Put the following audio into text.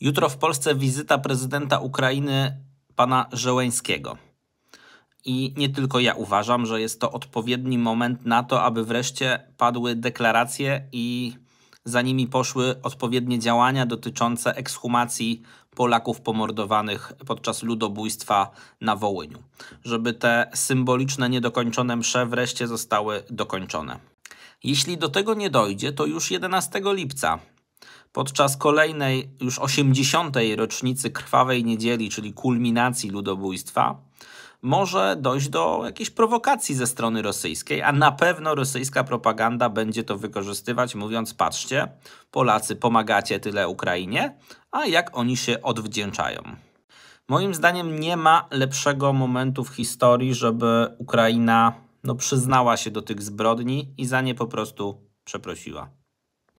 Jutro w Polsce wizyta prezydenta Ukrainy pana Żeleńskiego. I nie tylko ja uważam, że jest to odpowiedni moment na to, aby wreszcie padły deklaracje i za nimi poszły odpowiednie działania dotyczące ekshumacji Polaków pomordowanych podczas ludobójstwa na Wołyniu. Żeby te symboliczne, niedokończone msze wreszcie zostały dokończone. Jeśli do tego nie dojdzie, to już 11 lipca podczas kolejnej, już 80. rocznicy Krwawej Niedzieli, czyli kulminacji ludobójstwa, może dojść do jakiejś prowokacji ze strony rosyjskiej, a na pewno rosyjska propaganda będzie to wykorzystywać, mówiąc: Patrzcie, Polacy pomagacie tyle Ukrainie, a jak oni się odwdzięczają. Moim zdaniem nie ma lepszego momentu w historii, żeby Ukraina no, przyznała się do tych zbrodni i za nie po prostu przeprosiła.